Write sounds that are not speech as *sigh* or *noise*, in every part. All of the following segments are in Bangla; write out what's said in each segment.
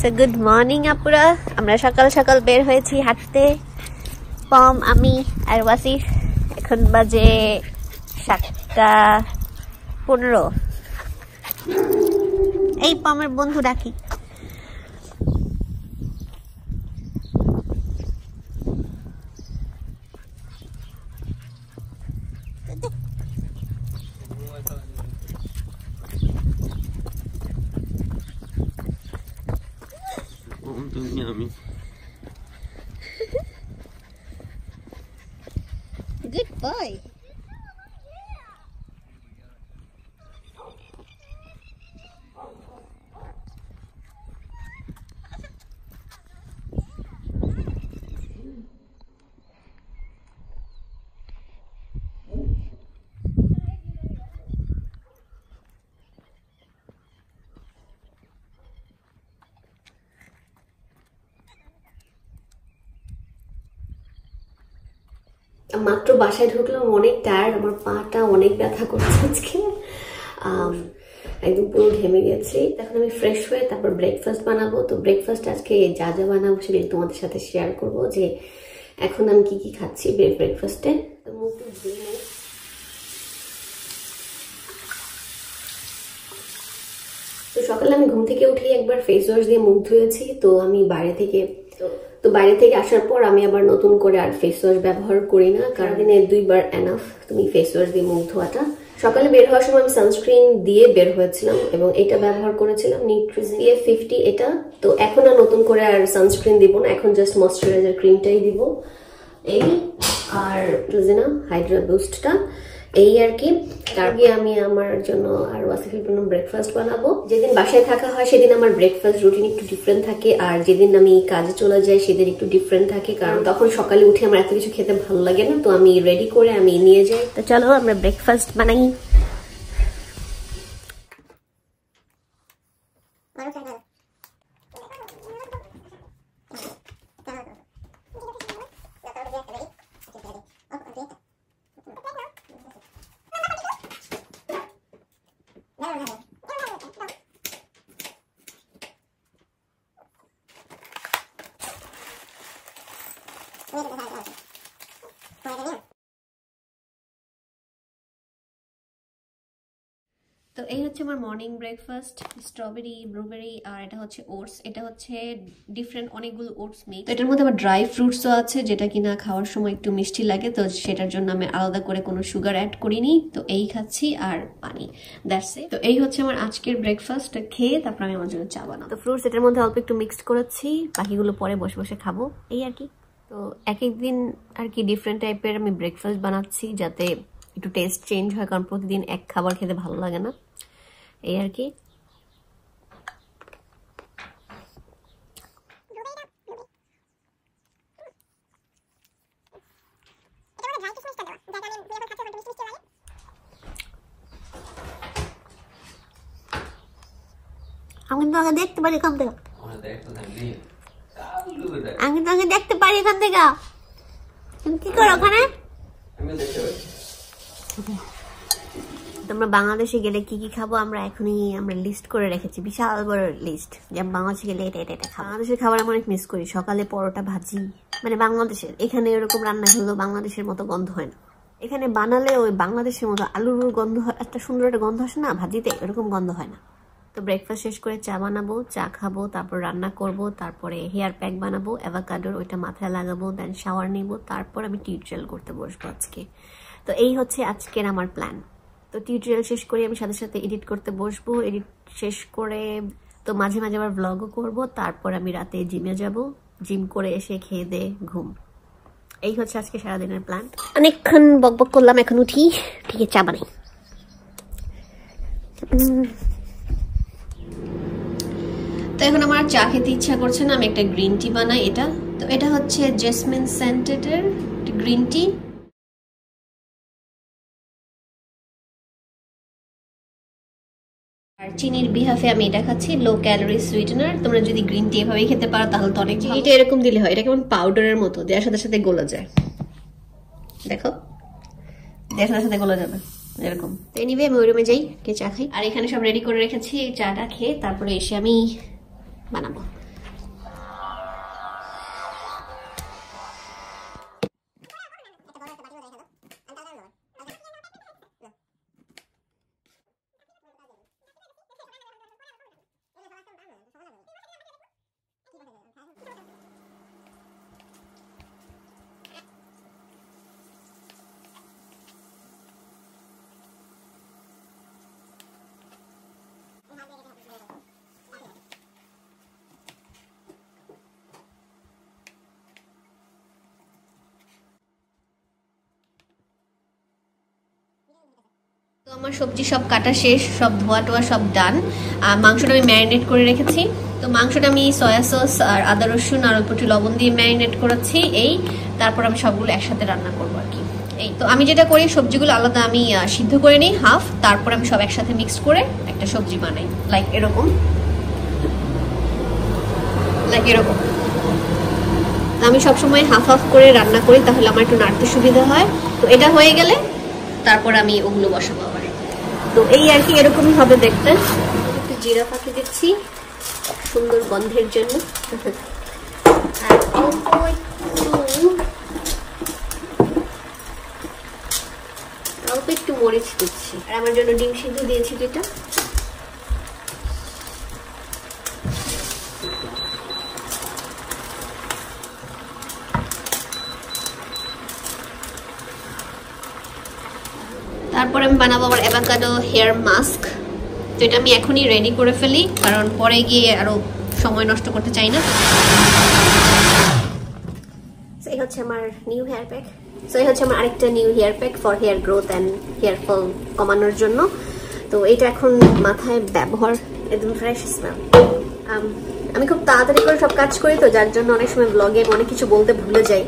সো গুড মর্নিং আপুরা আমরা সকাল সকাল বের হয়েছি হাঁটতে। পম, আমি আর ওয়াসিফ এখন বাজে সাতটা পনেরো। এই পমের বন্ধু ডাকি। তুমি আমি গুড বয় মাত্র বাসায় ঢুকলাম, অনেক টায়ার্ড আমার পাটা অনেক ব্যথা করছে আজকে। একদম পুরো ঘেমে গেছি। এখন আমি ফ্রেশ হয়ে তারপর ব্রেকফাস্ট বানাবো। তো ব্রেকফাস্ট আজকে যা যা বানাবো সেগুলো তোমাদের সাথে শেয়ার করব যে এখন আমি কি কি খাচ্ছি ব্রেকফাস্টে তো সকালে আমি ঘুম থেকে উঠেই একবার ফেস ওয়াশ দিয়ে মুখ ধুয়েছি। তো আমি বাইরে থেকে তো- তো বাইরে থেকে আসার পর আমি আবার নতুন করে আর ফেস ওয়াশ ব্যবহার করি না কারণ দিনে দুইবার এনাফ তুমি ফেস ওয়াশ দিয়ে মুখ ধোয়াটা। সকালে বের হওয়ার সময় আমি সানস্ক্রিন দিয়ে বের হয়েছিলাম এবং এটা ব্যবহার করেছিলাম নিউট্রিজিএ ফিফটি এটা। তো এখন আর নতুন করে আর সানস্ক্রিন দিব না এখন জাস্ট ময়শ্চারাইজার ক্রিমটাই দিব। এই আর হাইড্রা বুস্টটা এই আর কি। তারপরে আমি আমার জন্য আর ওয়াসিফের জন্য ব্রেকফাস্ট বানাবো। যেদিন বাসায় থাকা হয়, সেদিন আমার ব্রেকফাস্ট রুটিন একটু ডিফারেন্ট থাকে। আর যেদিন আমি কাজে চলে যাই, সেদিন একটু ডিফারেন্ট থাকে। কারণ তখন সকালে উঠে আমার এত কিছু খেতে ভালো লাগে না। তো আমি রেডি করে আমি নিয়ে যাই। তো চলো আমরা ব্রেকফাস্ট বানাই। তো এই হচ্ছে আমার মর্নিং ব্রেকফাস্ট স্ট্রবেরি ব্লুবেরি আর এটা হচ্ছে ওটস এটা হচ্ছে ডিফারেন্ট অনেকগুলো ওটস মিক্স এটার মধ্যে আমার ড্রাই ফ্রুটসও আছে, যেটা কিনা খাওয়ার সময় একটু মিষ্টি লাগে, তো সেটার জন্য আমি আলাদা করে কোনো সুগার অ্যাড করিনি। তো এই খাচ্ছি আর পানি। দ্যাটস তো এই হচ্ছে আমার আজকের ব্রেকফাস্ট খেয়ে তারপর আমি আমার জন্য চা বানাবো। তো ফ্রুটস এটার মধ্যে অল্প একটু মিক্সড করেছি, বাকিগুলো পরে বসে বসে খাব। এই আর কি। তো এক এক দিন আর কি ডিফারেন্ট টাইপের আমি ব্রেকফাস্ট বানাচ্ছি যাতে একটু টেস্ট চেঞ্জ হয় কারণ প্রতিদিন এক খাবার খেতে ভালো লাগে না। এই আর কি। আমি তোমাকে দেখতে পারি এখান থেকে। আমি তোমাকে দেখতে পারি এখান থেকে। তুমি কি করো ওখানে? তোমরা বাংলাদেশে গেলে কি কি খাব আমরা এখনই আমরা লিস্ট করে রেখেছি। বিশাল বড় লিস্ট যেমন বাংলাদেশে গেলে এটা এটা এটা খাব। বাংলাদেশের খাবার আমি অনেক মিস করি। সকালে পরোটা ভাজি। মানে বাংলাদেশের এখানে এরকম রান্না হলেও বাংলাদেশের মতো গন্ধ হয় না। এখানে বানালে ওই বাংলাদেশের মতো আলুর গন্ধ একটা সুন্দর একটা গন্ধ আসে না? ভাজিতে এরকম গন্ধ হয় না। তো ব্রেকফাস্ট শেষ করে চা বানাবো, চা খাব, তারপর রান্না করব, তারপরে হেয়ার প্যাক বানাবো অ্যাভাকাডোর ওইটা মাথায় লাগাবো দেন শাওয়ার নিব, তারপর আমি টিউটোরিয়াল করতে বসবো আজকে। তো এই হচ্ছে আজকের আমার প্ল্যান তো টিউটোরিয়াল শেষ করে আমি সাথে সাথে এডিট করতে বসবো এডিট শেষ করে তো মাঝে মাঝে আবার ব্লগও করব, তারপর আমি রাতে জিমে যাব জিম করে এসে খেয়ে দে ঘুম। এই হচ্ছে আজকে সারাদিনের প্ল্যান অনেকক্ষণ বকবক করলাম, এখন উঠি ঠিক আছে চা বানাই উম। তো এখন আমার চা খেতে ইচ্ছা করছে না আমি একটা গ্রিন টি বানাই এটা। তো এটা হচ্ছে জেসমিন সেন্টেডের গ্রিন টি আর চিনির বিহাফে আমি এটা খাচ্ছি লো ক্যালোরি সুইটেনার তোমরা যদি গ্রিন টি এভাবে খেতে পারো তাহলে তো অনেক এটা এরকম দিলে হয় এটা কেমন পাউডারের মতো দেওয়ার সাথে সাথে গলে যায়। দেখো দেওয়ার সাথে সাথে গলে যাবে এরকম। তো এনিওয়ে আমি ওই রুমে যাই কে চা খাই। আর এখানে সব রেডি করে রেখেছি চাটা খেয়ে তারপরে এসে আমি বানাবো তো আমার সবজি সব কাটা শেষ, সব ধোয়া টোয়া সব ডান আর মাংসটা আমি ম্যারিনেট করে রেখেছি। তো মাংসটা আমি সয়া সস আর আদা রসুন আর অল্প একটু লবণ দিয়ে ম্যারিনেট করেছি, এই, তারপর আমি সবগুলো একসাথে রান্না করব আর কি। এই, তো আমি যেটা করি, সবজিগুলো আলাদা আমি সিদ্ধ করে নিই হাফ তারপর আমি সব একসাথে মিক্স করে একটা সবজি বানাই লাইক এরকম। লাইক এরকম। আমি সবসময় হাফ হাফ করে রান্না করি, তাহলে আমার একটু নাড়তে সুবিধা হয়। তো এটা হয়ে গেলে, তারপর আমি ওগুলো বসাবো। তো এই আর কি এরকমই হবে দেখতে। একটু জিরা পাখি দিচ্ছি, সুন্দর গন্ধের জন্য। আর একটু একটু মরিচ দিচ্ছি। আর আমার জন্য ডিম সিদ্ধ দিয়েছি যেটা তারপর আমি বানাবো আমার অ্যাভাকাডো হেয়ার মাস্ক তো এটা আমি এখনই রেডি করে ফেলি, কারণ পরে গিয়ে আরও সময় নষ্ট করতে চাই না। এই হচ্ছে আমার নিউ হেয়ার প্যাক সো এই হচ্ছে আমার আরেকটা new hair pack for hair growth and hair fall কমানোর জন্য। তো এটা এখন মাথায় ব্যবহার, একদম ফ্রেশ স্মেল আমি খুব তাড়াতাড়ি করে সব কাজ করি তো যার জন্য অনেক সময় ব্লগে অনেক কিছু বলতে ভুলে যাই।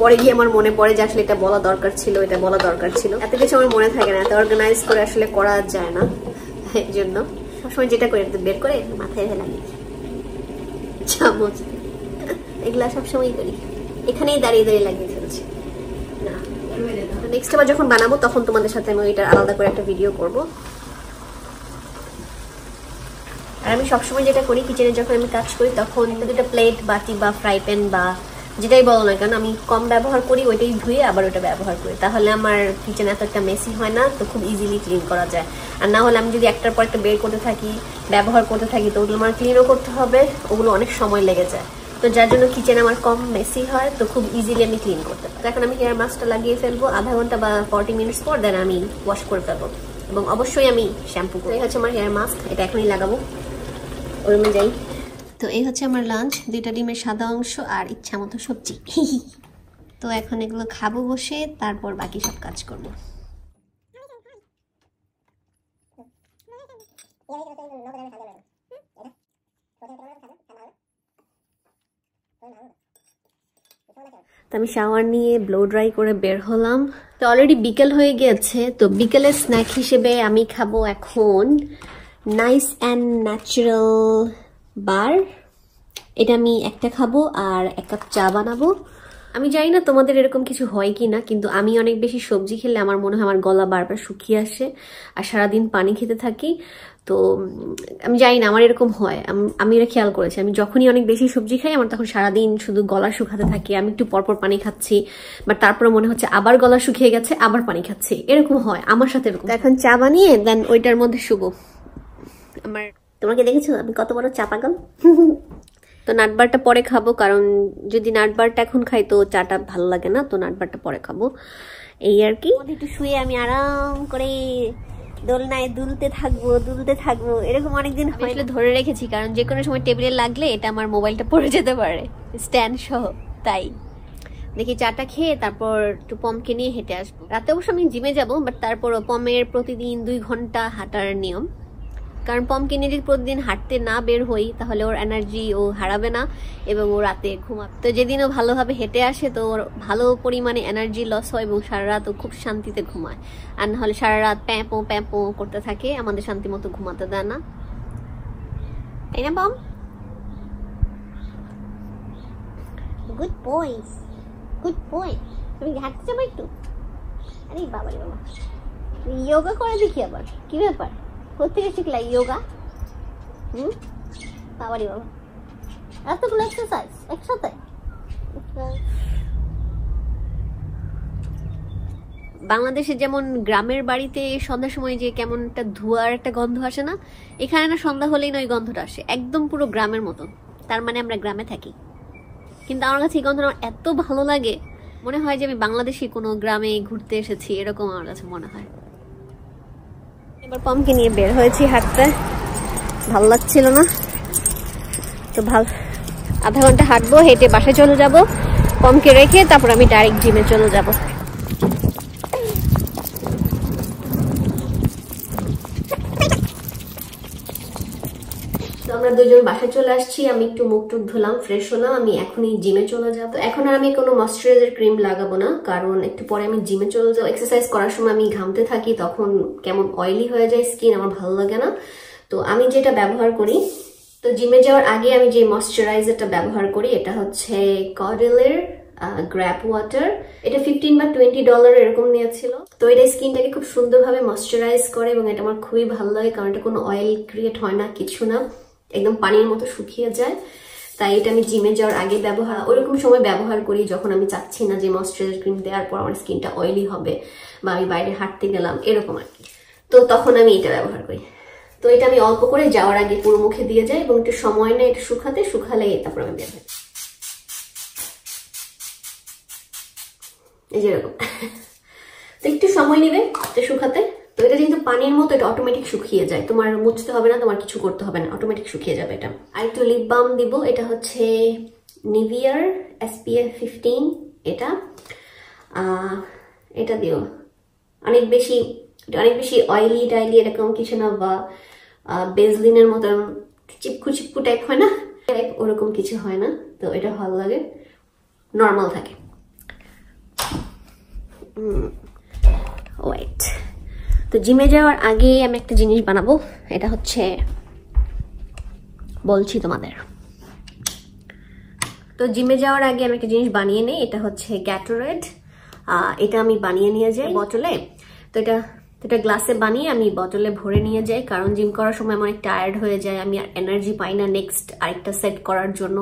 পরে গিয়ে আমার মনে পড়ে যে আসলে এটা বলা দরকার ছিল এটা বলা দরকার ছিল। এত কিছু আমার মনে থাকে না এত অর্গানাইজ করে আসলে করা যায় না। এর জন্য সবসময় যেটা করি একটু বের করে মাথায় দিই। চামচ। এগুলা সবসময় করি। এখানেই দাঁড়িয়ে দাঁড়িয়ে লাগিয়ে ফেলছি। নেক্সট আবার যখন বানাবো তখন তোমাদের সাথে আমি এটা আলাদা করে একটা ভিডিও করব। আর আমি সবসময় যেটা করি কিচেনে যখন আমি কাজ করি, তখন দুটো প্লেট বাটি বা ফ্রাই প্যান বা যেটাই বলো না কেন, আমি কম ব্যবহার করি, ওইটাই ধুয়ে আবার ওটা ব্যবহার করি। তাহলে আমার কিচেন এত একটা মেসি হয় না, তো খুব ইজিলি ক্লিন করা যায়। আর না হলে আমি যদি একটার পর একটা বের করতে থাকি, ব্যবহার করতে থাকি, তো ওগুলো আমার ক্লিনও করতে হবে, ওগুলো অনেক সময় লেগে যায়। তো যার জন্য কিচেন আমার কম মেসি হয়, তো খুব ইজিলি আমি ক্লিন করতে পারি। এখন আমি হেয়ার মাস্কটা লাগিয়ে ফেলব, আধা ঘণ্টা বা ফর্টি মিনিটস পর দেন আমি ওয়াশ করে ফেলব। এবং অবশ্যই আমি শ্যাম্পু করি হচ্ছে আমার হেয়ার মাস্ক এটা এখনই লাগাবো। রুমে তো এই হচ্ছে আমার লাঞ্চ দুইটা ডিমের সাদা অংশ আর ইচ্ছা মতো সবজি। *laughs* তো এখন এগুলো খাব বসে, তারপর বাকি সব কাজ করব। তো আমি শাওয়ার নিয়ে ব্লো ড্রাই করে বের হলাম। তো অলরেডি বিকেল হয়ে গেছে, তো বিকেলের স্ন্যাক হিসেবে আমি খাব এখন নাইস অ্যান্ড ন্যাচারাল বার এটা আমি একটা খাব আর এক কাপ চা বানাবো। আমি জানি না তোমাদের এরকম কিছু হয় কি না কিন্তু আমি অনেক বেশি সবজি খেলে আমার মনে হয় আমার গলা বারবার শুকিয়ে আসে আর সারাদিন পানি খেতে থাকি। তো আমি জানি না, আমার এরকম হয়। আম- এটা খেয়াল করেছি। আমি যখনই অনেক বেশি সবজি খাই, আমার তখন সারাদিন শুধু গলা শুকাতে থাকি। আমি একটু পরপর পানি খাচ্ছি, বাট তারপরে মনে হচ্ছে আবার গলা শুকিয়ে গেছে, আবার পানি খাচ্ছি। এরকম হয়। আমার সাথে এরকম এখন চা বানিয়ে দেন ওইটার মধ্যে শুভ আমার তোমাকে দেখেছ? আমি কত বড় চা পাগল? তো নাটবারটা পরে খাব কারণ যদি নাটবারটা এখন খাই তো চাটা ভালো লাগে না তো নাটবারটা পরে খাব। এই আর কি। একটু শুয়ে আমি আরাম করে দোলনায় দুলতে থাকব দুলতে থাকব এরকম অনেকদিন হয়েছিল ধরে রেখেছি কারণ যে কোনো সময় টেবিলে লাগলে এটা আমার মোবাইলটা পড়ে যেতে পারে স্ট্যান্ড সহ তাই। দেখি চাটা খেয়ে তারপর একটু পমকে নিয়ে হেঁটে আসব। রাতে অবশ্য আমি জিমে যাব বাট তারপর পমের প্রতিদিন দুই ঘণ্টা হাঁটার নিয়ম। কারণ পমকে নিয়ে যদি প্রতিদিন হাঁটতে না বের হই, তাহলে ওর এনার্জি ও হারাবে না এবং ও রাতে ঘুমাবে। তো যেদিন ও ভালোভাবে হেঁটে আসে, তো ওর ভালো পরিমাণে এনার্জি লস হয় এবং সারা রাত ও খুব শান্তিতে ঘুমায়। আর নাহলে সারা রাত প্যাঁপো প্যাঁপো করতে থাকে, আমাদের শান্তি মতো ঘুমাতে দেয় না। তাই না, পম? গুড বয়েস গুড বয় তুমি হাঁটতে যাব একটু? আরে বাবা। রে বাবা যোগা করে দেখি আবার, কি ব্যাপার? কোথেকে শিখলা যোগা হুম বাবারি বাবা এতগুলো এক্সারসাইজ একসাথে বাংলাদেশে যেমন গ্রামের বাড়িতে সন্ধ্যার সময় যে কেমন একটা ধোঁয়ার একটা গন্ধ আসে না, এখানে না সন্ধ্যা হলেই না ওই গন্ধটা আসে, একদম পুরো গ্রামের মতো। তার মানে আমরা গ্রামে থাকি। কিন্তু আমার কাছে এই গন্ধটা আমার এত ভালো লাগে, মনে হয় যে আমি বাংলাদেশি কোনো গ্রামে ঘুরতে এসেছি, এরকম আমার কাছে মনে হয়। এবার পমকে নিয়ে বের হয়েছি হাঁটতে। ভালো লাগছিল না। তো ভালো, আধা ঘণ্টা হাঁটবো, হেঁটে বাসায় চলে যাব পমকে রেখে তারপর আমি ডাইরেক্ট জিমে চলে যাব। দুজন বাসায় চলে আসছি, আমি একটু মুখ টুক ধুলাম ফ্রেশ হলাম, আমি এখনই জিমে চলে যাব। এখন আর আমি কোনো ময়শ্চারাইজার ক্রিম লাগাবো না, কারণ একটু পরে আমি জিমে চলে যাব। এক্সারসাইজ করার সময় আমি ঘামতে থাকি, তখন কেমন অয়েলি হয়ে যায় স্কিন আমার ভালো লাগে না। তো আমি যেটা ব্যবহার করি, তো জিমে যাওয়ার আগে আমি যে ময়শ্চারাইজারটা ব্যবহার করি, এটা হচ্ছে কডেলের গ্র্যাপ ওয়াটার এটা ফিফটিন বা টোয়েন্টি ডলার এরকম নিয়েছিল। তো এটা স্কিনটাকে খুব সুন্দরভাবে ময়শ্চারাইজ করে এবং এটা আমার খুবই ভালো লাগে, কারণ এটা কোনো অয়েল ক্রিয়েট হয় না, কিছু না। একদম পানির মতো শুকিয়ে যায়। তাই এটা আমি জিমে যাওয়ার আগে ব্যবহার ওইরকম সময় ব্যবহার করি যখন আমি চাচ্ছি না যে ময়শ্চারাইজার ক্রিম দেওয়ার পর আমার স্কিনটা অয়েলি হবে বা আমি বাইরে হাঁটতে গেলাম, এরকম আর কি। তো তখন আমি এটা ব্যবহার করি। তো এটা আমি অল্প করে যাওয়ার আগে পুরো মুখে দিয়ে যাই এবং একটু সময় নেয় একটু শুকাতে শুকালে তারপর আমি হই। এই যে এরকম। তো একটু সময় নেবে এটা শুকাতে। তো এটা যেহেতু পানির মতো, এটা অটোমেটিক শুকিয়ে যায়। তোমার মুছতে হবে না, তোমার কিছু করতে হবে না। অটোমেটিক শুকিয়ে যাবে এটা। আর একটু লিপ বাম দিব, এটা হচ্ছে নিভিয়ার এসপিএফ ফিফটিন এটা। এটা দিও। অনেক বেশি অনেক বেশি অয়েলি টাইলি এরকম কিছু না বা বেজলিনের মতন চিপকু চিপকু টাইপ হয় না? Type ওরকম কিছু হয় না। তো এটা ভালো লাগে। নর্মাল থাকে। ওয়েট তো জিমে যাওয়ার আগে আমি একটা জিনিস বানাবো। এটা হচ্ছে বলছি তোমাদের। তো জিমে যাওয়ার আগে আমি একটা জিনিস বানিয়ে নিই, এটা হচ্ছে গ্যাটোরেড এটা আমি বানিয়ে নিয়ে যাই বটলে তো এটা এটা গ্লাসে বানিয়ে আমি বটলে ভরে নিয়ে যাই, কারণ জিম করার সময় আমি অনেক টায়ার্ড হয়ে যায়, আমি আর এনার্জি পাই না নেক্সট আরেকটা সেট করার জন্য।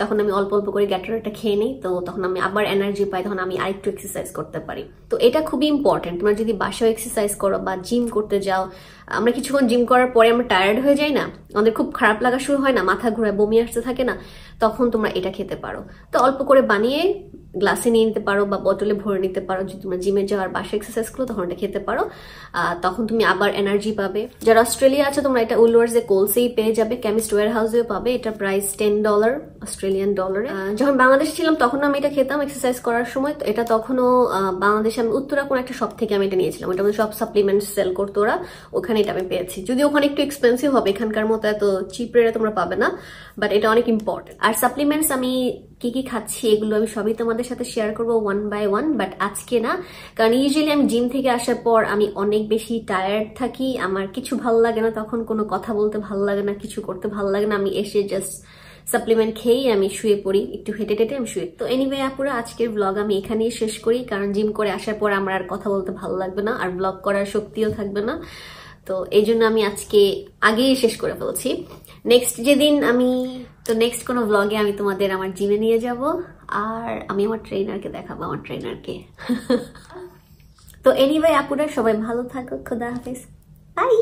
তখন আমি অল্প অল্প করে গ্যাটোরেডটা খেয়ে নিই, তো তখন আমি আবার এনার্জি পাই, তখন আমি আরেকটু এক্সারসাইজ করতে পারি। তো এটা খুবই ইম্পর্টেন্ট তোমরা যদি বাসায় এক্সারসাইজ করো বা জিম করতে যাও, আমরা কিছুক্ষণ জিম করার পরে আমরা টায়ার্ড হয়ে যাই না, আমাদের খুব খারাপ লাগা শুরু হয় না, মাথা ঘোরায়, বমি আসতে থাকে না, তখন তোমরা এটা খেতে পারো। তো অল্প করে বানিয়ে গ্লাসে নিয়ে নিতে পারো বা বোতলে ভরে নিতে পারো। যদি তোমরা জিমে যাওয়ার বাসা এক্সারসাইজ করো, তখন এটা খেতে পারো। তখন তুমি আবার এনার্জি পাবে। যারা অস্ট্রেলিয়া আছে, তোমরা এটা উলওয়ার্সে কোলসেই পেয়ে যাবে কেমিস্ট ওয়ার হাউসেও পাবে। এটা প্রাইস টেন ডলার অস্ট্রেলিয়ান ডলারে যখন বাংলাদেশে ছিলাম, তখন আমি এটা খেতাম এক্সারসাইজ করার সময়। তো এটা তখনও বাংলাদেশে আমি উত্তরা কোনো একটা শপ থেকে আমি এটা নিয়েছিলাম। ওটা সব সাপ্লিমেন্ট সেল করতো ওরা। ওখানে এটা আমি পেয়েছি। যদি ওখানে একটু এক্সপেন্সিভ হবে, এখানকার মতো এত চিপ রেটে তোমরা পাবে না বাট এটা অনেক ইম্পর্টেন্ট আর সাপ্লিমেন্টস আমি কি কি খাচ্ছি এগুলো আমি সবই তোমাদের সাথে শেয়ার করব ওয়ান বাই ওয়ান বাট আজকে না, কারণ ইউজুয়ালি আমি জিম থেকে আসার পর আমি অনেক বেশি টায়ার্ড থাকি, আমার কিছু ভালো লাগে না, তখন কোনো কথা বলতে ভালো লাগে না, কিছু করতে ভালো লাগে না, আমি এসে জাস্ট সাপ্লিমেন্ট খেয়েই আমি শুয়ে পড়ি, একটু হেঁটে টেটে আমি শুয়ে। তো এনিওয়ে আপুরা, আজকের ব্লগ আমি এখানেই শেষ করি, কারণ জিম করে আসার পর আমার আর কথা বলতে ভালো লাগবে না, আর ব্লগ করার শক্তিও থাকবে না। তো এই জন্য আমি আজকে আগেই শেষ করে ফেলছি। নেক্সট যেদিন আমি, তো নেক্সট কোনো ব্লগে আমি তোমাদের আমার জিমে নিয়ে যাব, আর আমি আমার ট্রেনারকে দেখাবো, আমার ট্রেনারকে *laughs* তো এনিওয়ে আপুরা, সবাই ভালো থাকো, খোদা হাফেজ। বাই